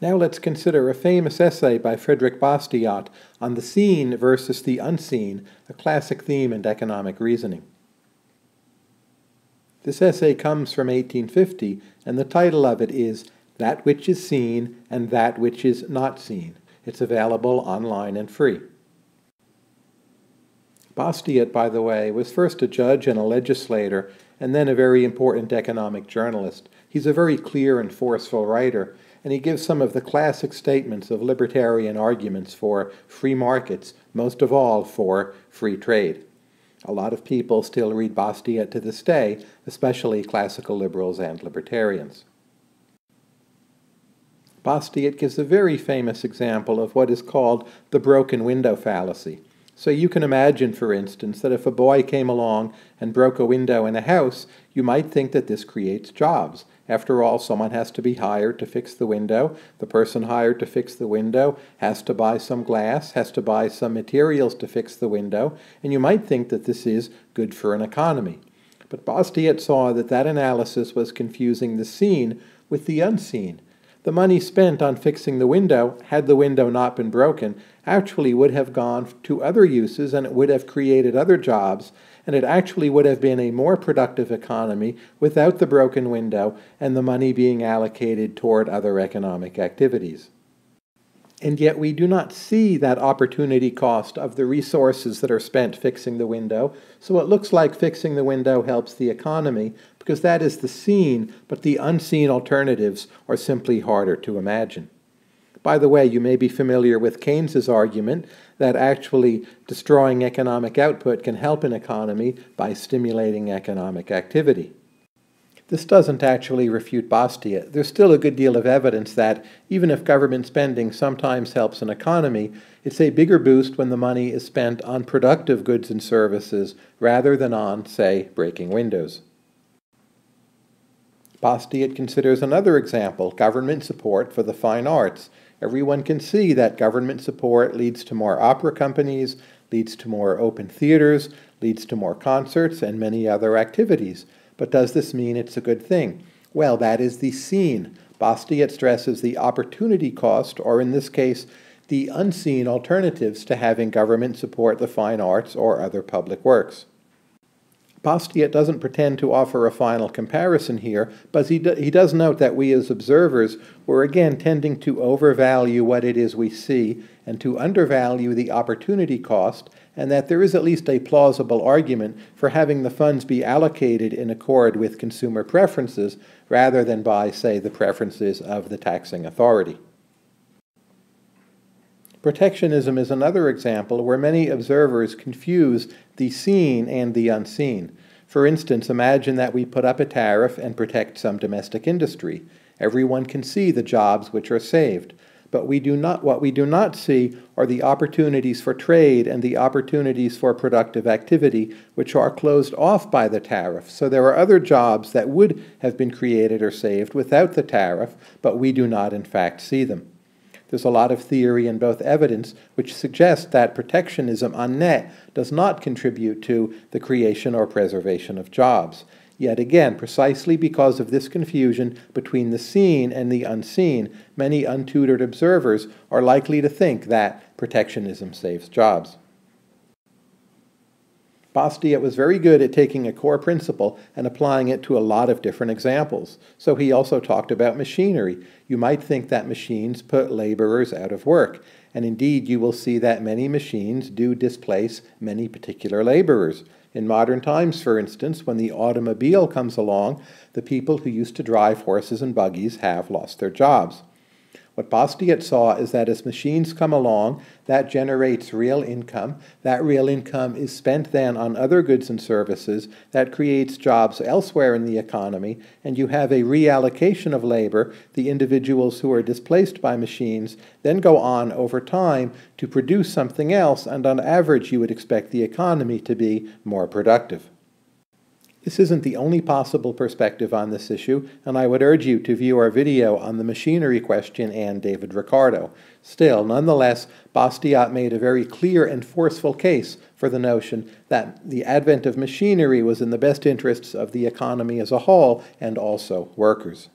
Now let's consider a famous essay by Frederic Bastiat on the seen versus the unseen, a classic theme in economic reasoning. This essay comes from 1850, and the title of it is That Which is Seen and That Which is Not Seen. It's available online and free. Bastiat, by the way, was first a judge and a legislator, and then a very important economic journalist. He's a very clear and forceful writer, and he gives some of the classic statements of libertarian arguments for free markets, most of all for free trade. A lot of people still read Bastiat to this day, especially classical liberals and libertarians. Bastiat gives a very famous example of what is called the broken window fallacy. So you can imagine, for instance, that if a boy came along and broke a window in a house, you might think that this creates jobs. After all, someone has to be hired to fix the window. The person hired to fix the window has to buy some glass, has to buy some materials to fix the window, and you might think that this is good for an economy. But Bastiat saw that that analysis was confusing the seen with the unseen. The money spent on fixing the window, had the window not been broken, actually would have gone to other uses and it would have created other jobs, and it actually would have been a more productive economy without the broken window and the money being allocated toward other economic activities. And yet we do not see that opportunity cost of the resources that are spent fixing the window. So it looks like fixing the window helps the economy because that is the seen, but the unseen alternatives are simply harder to imagine. By the way, you may be familiar with Keynes's argument that actually destroying economic output can help an economy by stimulating economic activity. This doesn't actually refute Bastiat. There's still a good deal of evidence that even if government spending sometimes helps an economy, it's a bigger boost when the money is spent on productive goods and services rather than on, say, breaking windows. Bastiat considers another example, government support for the fine arts. Everyone can see that government support leads to more opera companies, leads to more open theaters, leads to more concerts, and many other activities. But does this mean it's a good thing? Well, that is the seen. Bastiat stresses the opportunity cost, or in this case, the unseen alternatives to having government support the fine arts or other public works. Bastiat doesn't pretend to offer a final comparison here, but he, do, he does note that we as observers were again tending to overvalue what it is we see and to undervalue the opportunity cost and that there is at least a plausible argument for having the funds be allocated in accord with consumer preferences rather than by, say, the preferences of the taxing authority. Protectionism is another example where many observers confuse the seen and the unseen. For instance, imagine that we put up a tariff and protect some domestic industry. Everyone can see the jobs which are saved. But we do not, what we do not see are the opportunities for trade and the opportunities for productive activity, which are closed off by the tariff. So there are other jobs that would have been created or saved without the tariff, but we do not, in fact, see them. There's a lot of theory and both evidence which suggests that protectionism on net does not contribute to the creation or preservation of jobs. Yet again, precisely because of this confusion between the seen and the unseen, many untutored observers are likely to think that protectionism saves jobs. Bastiat was very good at taking a core principle and applying it to a lot of different examples. So he also talked about machinery. You might think that machines put laborers out of work, and indeed you will see that many machines do displace many particular laborers. In modern times, for instance, when the automobile comes along, the people who used to drive horses and buggies have lost their jobs. What Bastiat saw is that as machines come along, that generates real income. That real income is spent then on other goods and services. That creates jobs elsewhere in the economy, and you have a reallocation of labor. The individuals who are displaced by machines then go on over time to produce something else, and on average, you would expect the economy to be more productive. This isn't the only possible perspective on this issue, and I would urge you to view our video on the machinery question and David Ricardo. Still, nonetheless, Bastiat made a very clear and forceful case for the notion that the advent of machinery was in the best interests of the economy as a whole and also workers.